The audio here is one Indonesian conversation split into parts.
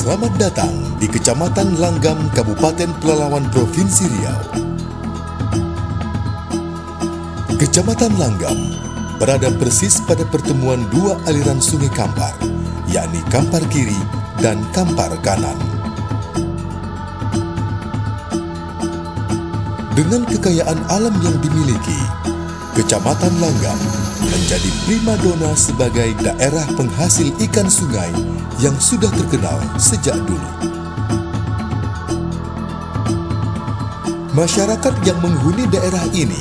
Selamat datang di Kecamatan Langgam, Kabupaten Pelalawan, Provinsi Riau. Kecamatan Langgam berada persis pada pertemuan dua aliran sungai Kampar, yakni Kampar Kiri dan Kampar Kanan. Dengan kekayaan alam yang dimiliki, Kecamatan Langgam menjadi primadona sebagai daerah penghasil ikan sungai yang sudah terkenal sejak dulu. Masyarakat yang menghuni daerah ini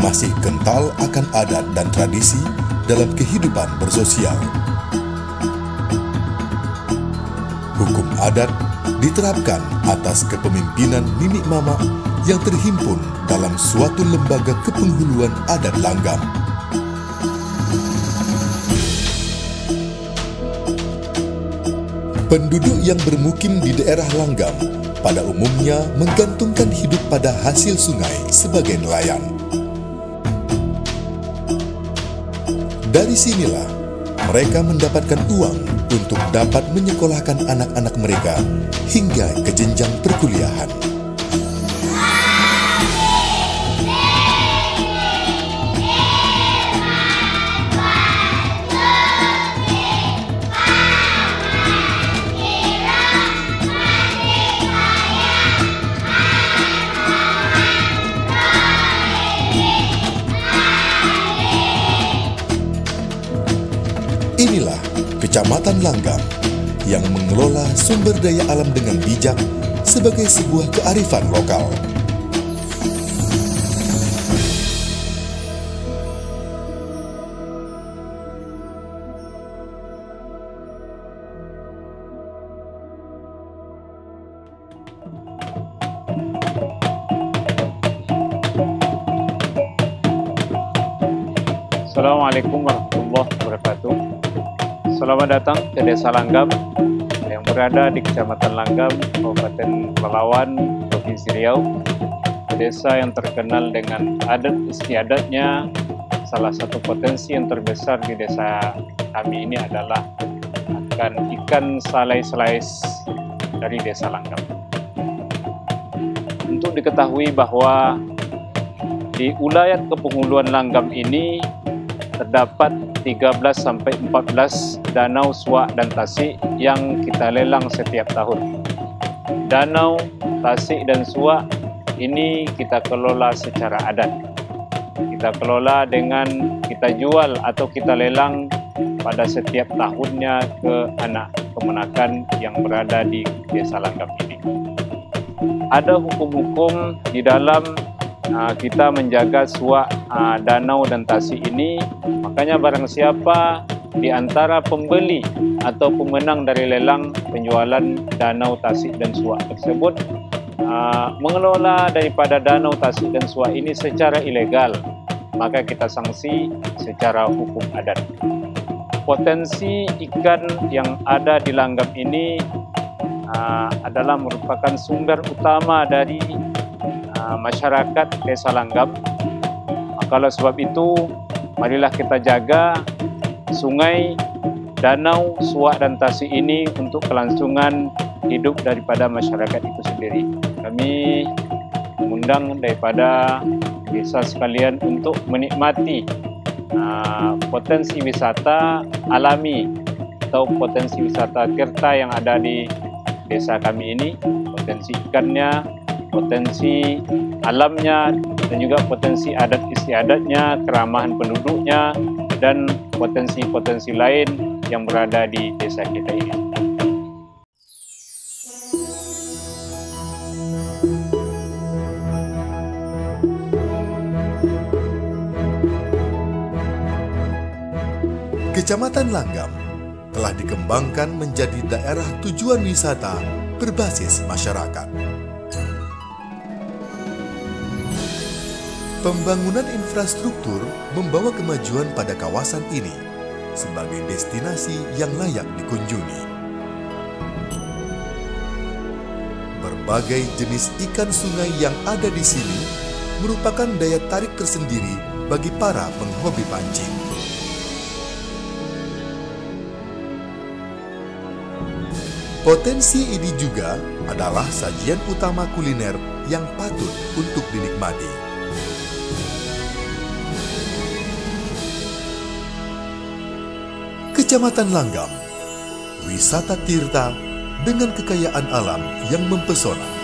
masih kental akan adat dan tradisi dalam kehidupan bersosial. Hukum adat diterapkan atas kepemimpinan Nini Mama yang terhimpun dalam suatu lembaga kepenghuluan adat langgam. Penduduk yang bermukim di daerah Langgam pada umumnya menggantungkan hidup pada hasil sungai sebagai nelayan. Dari sinilah mereka mendapatkan uang untuk dapat menyekolahkan anak-anak mereka hingga ke jenjang perkuliahan. Kecamatan Langgam yang mengelola sumber daya alam dengan bijak sebagai sebuah kearifan lokal. Assalamualaikum warahmatullahi wabarakatuh. Selamat datang ke Desa Langgam yang berada di Kecamatan Langgam, Kabupaten Pelalawan, Provinsi Riau. Desa yang terkenal dengan adat istiadatnya. Salah satu potensi yang terbesar di desa kami ini adalah akan ikan salai-salai dari Desa Langgam. Untuk diketahui bahwa di ulayat kepenghuluan Langgam ini terdapat 13 sampai 14 danau, suak dan tasik yang kita lelang setiap tahun. Danau, tasik dan suak ini kita kelola secara adat. Kita kelola dengan kita jual atau kita lelang pada setiap tahunnya ke anak kemenakan yang berada di Desa Langgam ini. Ada hukum-hukum di dalam uh, kita menjaga suak uh, danau dan tasik ini makanya barang siapa di antara pembeli atau pemenang dari lelang penjualan danau tasik dan suak tersebut uh, mengelola daripada danau tasik dan suak ini secara ilegal maka kita sanksi secara hukum adat potensi ikan yang ada di langgam ini uh, adalah merupakan sumber utama dari uh, masyarakat Desa Langgam. Oleh sebab itu, marilah kita jaga sungai, danau, suak dan tasik ini untuk kelangsungan hidup daripada masyarakat itu sendiri. Kami mengundang daripada desa sekalian untuk menikmati uh, potensi wisata alami atau potensi wisata tirta yang ada di desa kami ini, potensi ikannya, potensi alamnya, dan juga potensi adat istiadatnya, keramahan penduduknya, dan potensi-potensi lain yang berada di desa kita ini. Kecamatan Langgam telah dikembangkan menjadi daerah tujuan wisata berbasis masyarakat. Pembangunan infrastruktur membawa kemajuan pada kawasan ini sebagai destinasi yang layak dikunjungi. Berbagai jenis ikan sungai yang ada di sini merupakan daya tarik tersendiri bagi para penghobi pancing. Potensi ini juga adalah sajian utama kuliner yang patut untuk dinikmati. Kecamatan Langgam, wisata Tirta dengan kekayaan alam yang mempesona.